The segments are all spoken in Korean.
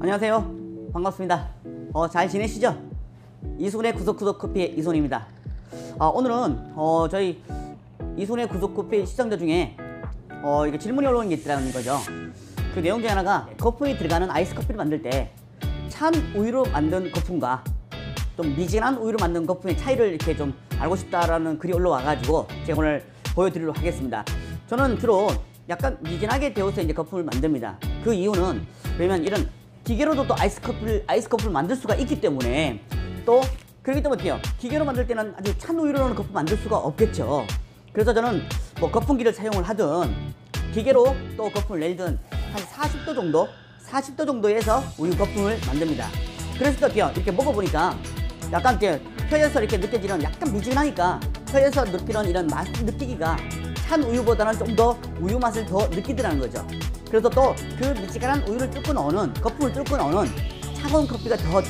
안녕하세요. 반갑습니다. 어, 잘 지내시죠? 이손의 구석 구석 커피의 이손입니다. 아, 오늘은 어, 저희 이손의 구석 커피 시청자 중에 어, 이게 질문이 올라온 게 있더라는 거죠. 그 내용 중에 하나가 거품이 들어가는 아이스 커피를 만들 때 찬 우유로 만든 거품과 좀 미진한 우유로 만든 거품의 차이를 이렇게 좀 알고 싶다라는 글이 올라와가지고 제가 오늘 보여드리도록 하겠습니다. 저는 주로 약간 미진하게 데워서 이제 거품을 만듭니다. 그 이유는 왜냐면 이런 기계로도 또 아이스 커피를 아이스 커피를 만들 수가 있기 때문에 또 그렇기 때문에 어때요? 기계로 만들 때는 아주 찬 우유로는 거품 만들 수가 없겠죠. 그래서 저는 뭐 거품기를 사용을 하든 기계로 또 거품을 내든 한 40도 정도 40도 정도에서 우유 거품을 만듭니다. 그래서 또 어때요? 이렇게 먹어보니까 약간 이렇게 혀에서 이렇게 느껴지는 약간 미지근하니까 혀에서 느끼는 이런 맛 느끼기가 찬 우유보다는 좀 더 우유 맛을 더 느끼더라는 거죠. 그래서 또 그 미지근한 우유를 뚫고 나오는 거품을 뚫고 나오는 차가운 커피가 더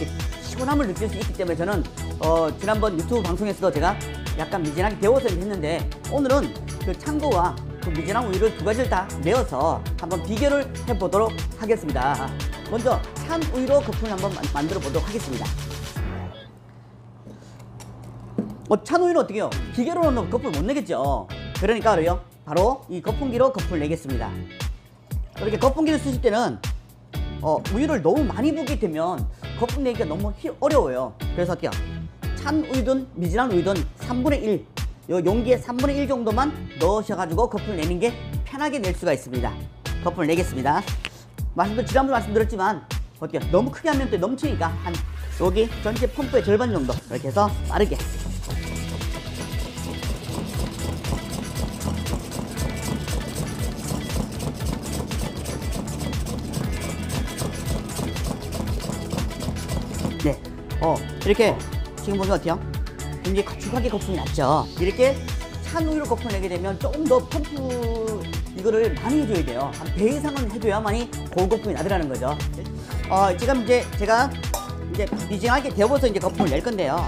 시원함을 느낄 수 있기 때문에 저는 어, 지난번 유튜브 방송에서도 제가 약간 미진하게 데워서 했는데 오늘은 그 찬거와 그 미진한 우유를 두 가지를 다 내어서 한번 비교를 해보도록 하겠습니다. 먼저 찬 우유로 거품을 한번 만- 만들어 보도록 하겠습니다. 어, 찬 우유는 어떻게 해요? 기계로는 거품을 못 내겠죠. 그러니까 바로요. 바로 이 거품기로 거품을 내겠습니다. 이렇게 거품기를 쓰실 때는 어, 우유를 너무 많이 붓게 되면 거품 내기가 너무 히- 어려워요. 그래서 어때요? 찬 우유든 미진한 우유든 3분의 1, 요 용기에 3분의 1 정도만 넣으셔가지고 거품을 내는 게 편하게 낼 수가 있습니다. 거품을 내겠습니다. 말씀도 지난번에 말씀드렸지만 어때요? 너무 크게 하면 또 넘치니까 한 여기 전체 펌프의 절반 정도 이렇게 해서 빠르게 이렇게 지금 보면 어때요? 굉장히 거축하게 거품이 났죠. 이렇게 찬 우유로 거품을 내게 되면 조금 더 펌프 이거를 많이 해줘야 돼요. 한 배 이상은 해줘야만이 고거품이 나더라는 거죠. 어, 지금 이제 제가 이제 미징하게 데워서 이제 거품을 낼 건데요.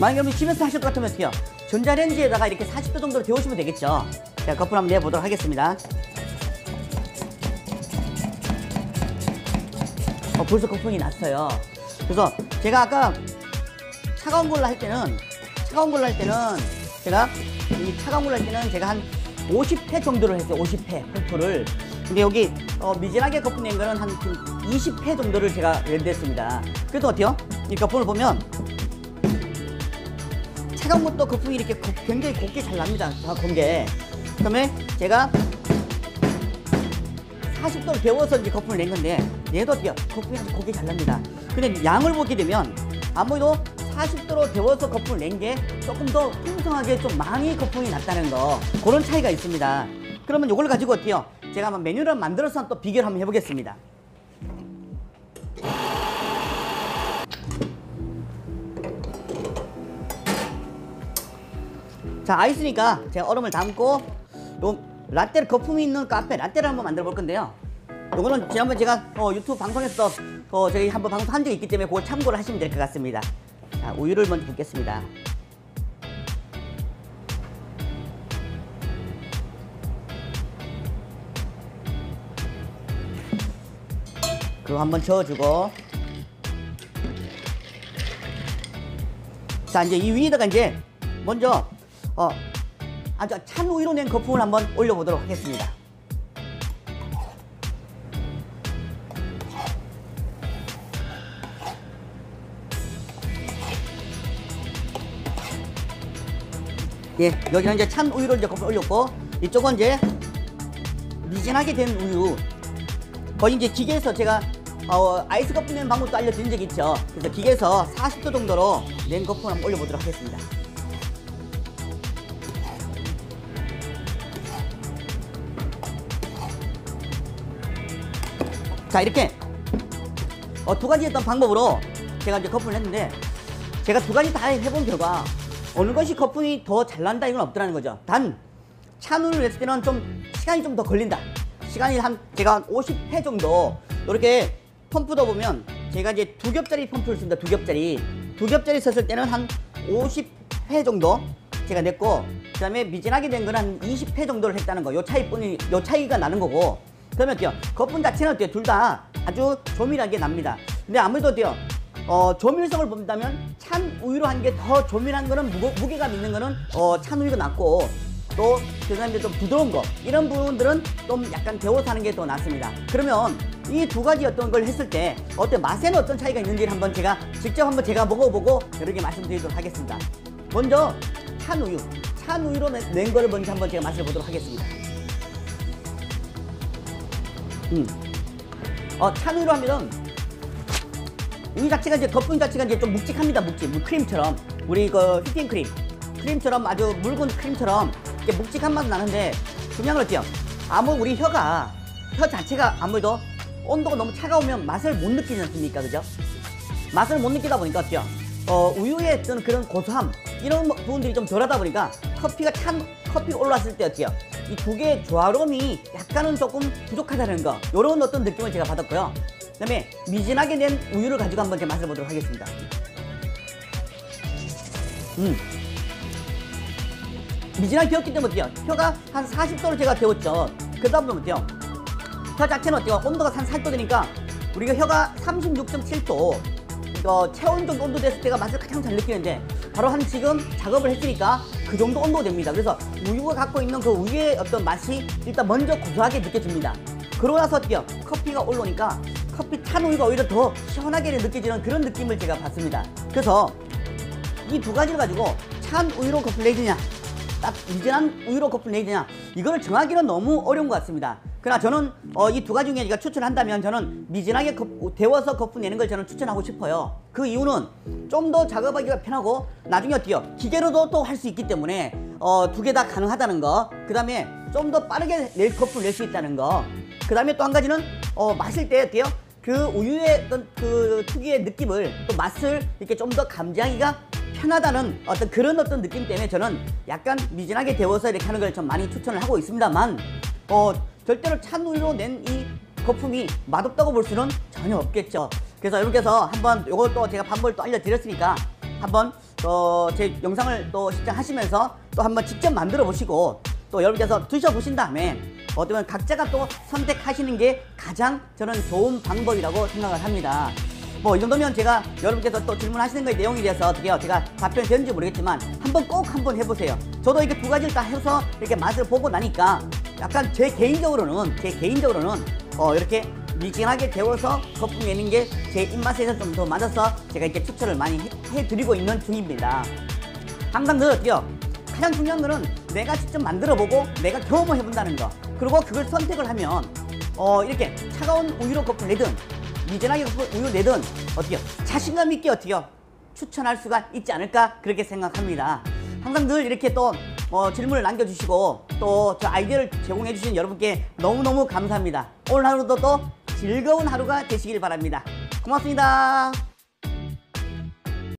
만약에 여러분 집에서 하실 것 같으면 어떻게요? 전자레인지에다가 이렇게 40도 정도로 데우시면 되겠죠. 자, 거품 한번 내보도록 하겠습니다. 어, 벌써 거품이 났어요. 그래서 제가 아까 차가운 걸로 할 때는 차가운 걸로 할 때는 제가 이 차가운 걸로 할 때는 제가 한 50회 정도를 했어요. 50회 펌프를. 근데 여기 어, 미진하게 거품 낸 거는 한 20회 정도를 제가 렌드했습니다. 그래도 어때요? 이 거품을 보면 차가운 것도 거품이 이렇게 고- 굉장히 곱게 잘 납니다. 다 공개. 그다음에 제가 40도를 데워서 이제 거품을 낸 건데 얘도 어때요? 거품이 아주 곱게 잘 납니다. 근데 양을 보게 되면 아무래도 40도로 데워서 거품을 낸 게 조금 더 풍성하게 좀 많이 거품이 났다는 거 그런 차이가 있습니다. 그러면 이걸 가지고 어때요? 제가 한번 메뉴를 만들어서 또 비교를 한번 해보겠습니다. 자 아이스니까 제가 얼음을 담고 요 라떼 거품이 있는 카페 라떼를 한번 만들어 볼 건데요. 요거는 지난번 제가 어, 유튜브 방송에서 어, 저희 한번 방송한 적이 있기 때문에 그거 참고를 하시면 될 것 같습니다. 자 우유를 먼저 붓겠습니다. 그거 한번 저어주고 자 이제 이 위에다가 이제 먼저 어 아주 찬 우유로 낸 거품을 한번 올려보도록 하겠습니다. 예, 여기는 이제 찬 우유로 이제 거품 올렸고 이쪽은 이제 미진하게 된 우유. 거의 이제 기계에서 제가 어, 아이스 거품 내는 방법도 알려드린 적이 있죠. 그래서 기계에서 40도 정도로 낸 거품을 한번 올려보도록 하겠습니다. 자 이렇게 어, 두 가지 했던 방법으로 제가 이제 거품을 했는데 제가 두 가지 다 해본 결과 어느 것이 거품이 더 잘 난다 이건 없더라는 거죠. 단 찬우를 했을 때는 좀 시간이 좀 더 걸린다. 시간이 한 제가 한 50회 정도 이렇게 펌프다 보면 제가 이제 두 겹짜리 펌프를 씁니다. 두 겹짜리 두 겹짜리 썼을 때는 한 50회 정도 제가 냈고 그 다음에 미진하게 된 거는 한 20회 정도를 했다는 거. 요 차이뿐이 요 차이가 나는 거고. 그러면 어때요? 거품 자체는 어때요? 둘 다 아주 조밀하게 납니다. 근데 아무래도 어때요? 어, 조밀성을 본다면 찬 우유로 한 게 더 조밀한 거는 무거, 무게감 있는 거는 어, 찬 우유가 낫고 또 그다음에 좀 부드러운 거 이런 부분들은 좀 약간 데워서 하는 게 더 낫습니다. 그러면 이 두 가지 어떤 걸 했을 때 어떤 맛에는 어떤 차이가 있는지를 한번 제가 직접 한번 제가 먹어보고 여러분께 말씀드리도록 하겠습니다. 먼저 찬 우유, 찬 우유로 낸, 낸 거를 먼저 한번 제가 맛을 보도록 하겠습니다. 음, 어, 찬 우유로 하면은 우유 자체가 이제 거품 자체가 이제 좀 묵직합니다. 묵직, 뭐 크림처럼 우리 그 휘핑 크림, 크림처럼 아주 묽은 크림처럼 이렇게 묵직한 맛 나는데 중요한 건 어때요? 아무 우리 혀가 혀 자체가 아무래도 온도가 너무 차가우면 맛을 못 느끼지 않습니까, 그죠? 맛을 못 느끼다 보니까 어때요? 어, 우유의 어떤 그런 고소함 이런 뭐 부분들이 좀 덜하다 보니까 커피가 찬 커피가 올라왔을 때 어때요? 이 두 개의 조화로움이 약간은 조금 부족하다는 거 이런 어떤 느낌을 제가 받았고요. 그 다음에 미진하게 낸 우유를 가지고 한번 제 맛을 보도록 하겠습니다. 음. 미진하게 데웠기 때문에 어때요? 혀가 한 40도를 제가 데웠죠. 그러다 보면 어때요? 혀 자체는 어때요? 온도가 한 4도 되니까 우리가 혀가 36.7도 이거 체온 정도 온도 됐을 때가 맛을 가장 잘 느끼는데 바로 한 지금 작업을 했으니까 그 정도 온도 됩니다. 그래서 우유가 갖고 있는 그 우유의 어떤 맛이 일단 먼저 고소하게 느껴집니다. 그러고 나서 어때요? 커피가 올라오니까 커피 찬 우유가 오히려 더 시원하게 느껴지는 그런 느낌을 제가 받습니다. 그래서 이 두 가지를 가지고 찬 우유로 내주냐 딱 미진한 우유로 내느냐 이걸 정하기는 너무 어려운 것 같습니다. 그러나 저는 어, 이 두 가지 중에 제가 추천한다면 저는 미진하게 거, 데워서 거품 내는 걸 저는 추천하고 싶어요. 그 이유는 좀 더 작업하기가 편하고 나중에 어때요? 기계로도 또 할 수 있기 때문에 어, 두 개 다 가능하다는 거. 그 다음에 좀 더 빠르게 낼 거품 낼수 있다는 거. 그 다음에 또 한 가지는 어, 마실 때 어때요? 그 우유의 어떤 그 특유의 느낌을 또 맛을 이렇게 좀 더 감지하기가 편하다는 어떤 그런 어떤 느낌 때문에 저는 약간 미진하게 데워서 이렇게 하는 걸 좀 많이 추천을 하고 있습니다만 어 절대로 찬 우유로 낸 이 거품이 맛없다고 볼 수는 전혀 없겠죠. 그래서 여러분께서 한번 요것도 제가 반복을 또 알려드렸으니까 한번 어, 제 영상을 또 시청하시면서 또 한번 직접 만들어 보시고 또 여러분께서 드셔보신 다음에 어쩌면 각자가 또 선택하시는 게 가장 저는 좋은 방법이라고 생각을 합니다. 뭐 이 정도면 제가 여러분께서 또 질문하시는 거에 내용에 대해서 어떻게 요 제가 답변이 되는지 모르겠지만 한번 꼭 한번 해보세요. 저도 이렇게 두 가지를 다 해서 이렇게 맛을 보고 나니까 약간 제 개인적으로는 제 개인적으로는 어 이렇게 미진하게 데워서 거품 내는 게 제 입맛에서 좀 더 맞아서 제가 이렇게 추천을 많이 해, 해드리고 있는 중입니다. 항상 늘 어때요? 가장 중요한 거는 내가 직접 만들어보고 내가 경험을 해본다는 거. 그리고 그걸 선택을 하면 어 이렇게 차가운 우유로 거품 내든 미진하게 거품 우유 내든 어떻게요? 자신감 있게 어떻게요? 추천할 수가 있지 않을까 그렇게 생각합니다. 항상 늘 이렇게 또 어, 질문을 남겨주시고 또 저 아이디어를 제공해 주신 여러분께 너무너무 감사합니다. 오늘 하루도 또 즐거운 하루가 되시길 바랍니다. 고맙습니다.